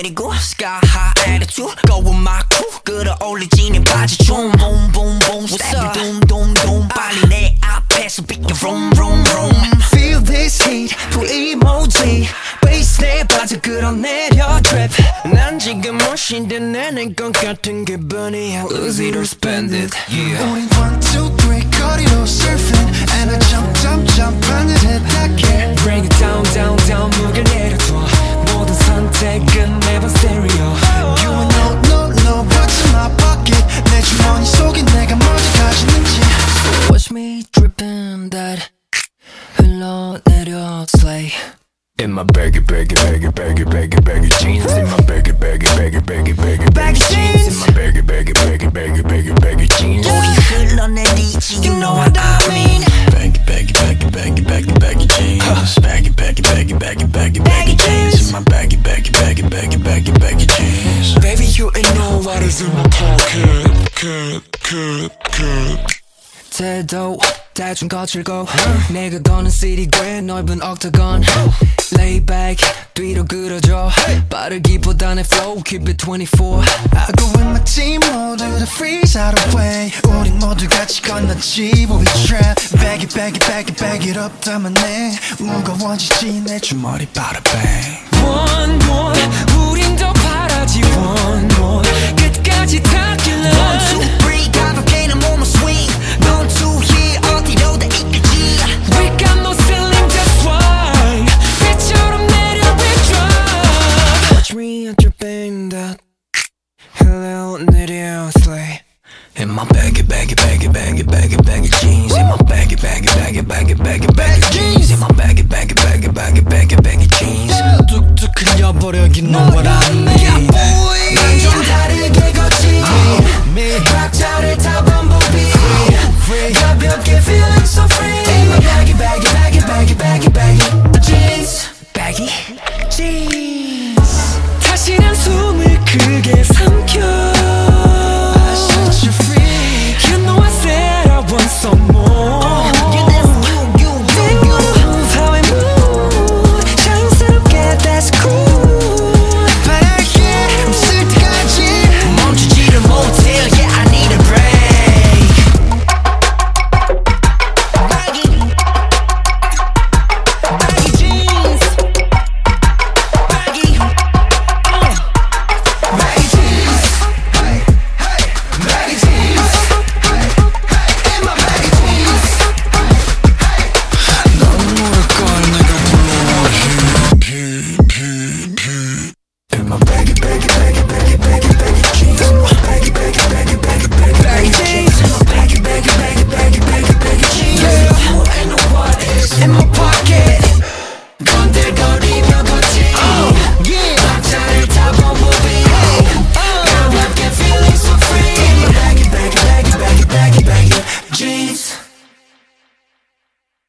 내리고 Sky high attitude Go with my crew 끌어올리지는 바지 좀 Boom boom boom Step doom doom doom 빨리 내 앞에서 비켜 Vroom vroom vroom Feel this heat full emoji Bass 내 바지 끌어내려 drip 난 지금 멋인데 내는 것 같은 기분이야 Easy to spend it yeah. 우린 one 내 주머니 속에 내가 먼저 가지는지 Watch me dripping that 흘러내려 slay In my baggy, baggy, baggy, baggy, baggy, baggy jeans. In my baggy, baggy, baggy, baggy, baggy, baggy jeans. In my baggy, baggy, baggy, baggy, baggy, baggy jeans. 우리 흘러내리지 You know what I mean Baggy, baggy, baggy, baggy, baggy, baggy jeans. Baggy, baggy, baggy, baggy, baggy, baggy jeans. In my baggy, baggy, baggy, baggy, baggy, baggy jeans. Baby you ain't know what is in my pocket cut, cut, cut. 태도 대충 거칠고 내가 거는 city 꽤 넓은 octagon Lay back 뒤로 끌어줘 빠르기보다는 flow keep it 24 I go with my team 모두 다 freeze out of way 우린 모두 같이 건너지 But we trap Bag it bag it bag it bag it up 담아내 무거워지지 내 주머니 bada bang 다 Hello 느려 slay In my baggy baggy baggy baggy baggy baggy jeans In my baggy baggy baggy baggy baggy baggy jeans In my baggy baggy baggy baggy baggy baggy jeans 뚝뚝 흘려버려 긴 너와 나니 난좀 다르게 거친 박자를 타 범부비 가볍게 feeling so free In my baggy baggy baggy baggy baggy baggy jeans Baggy?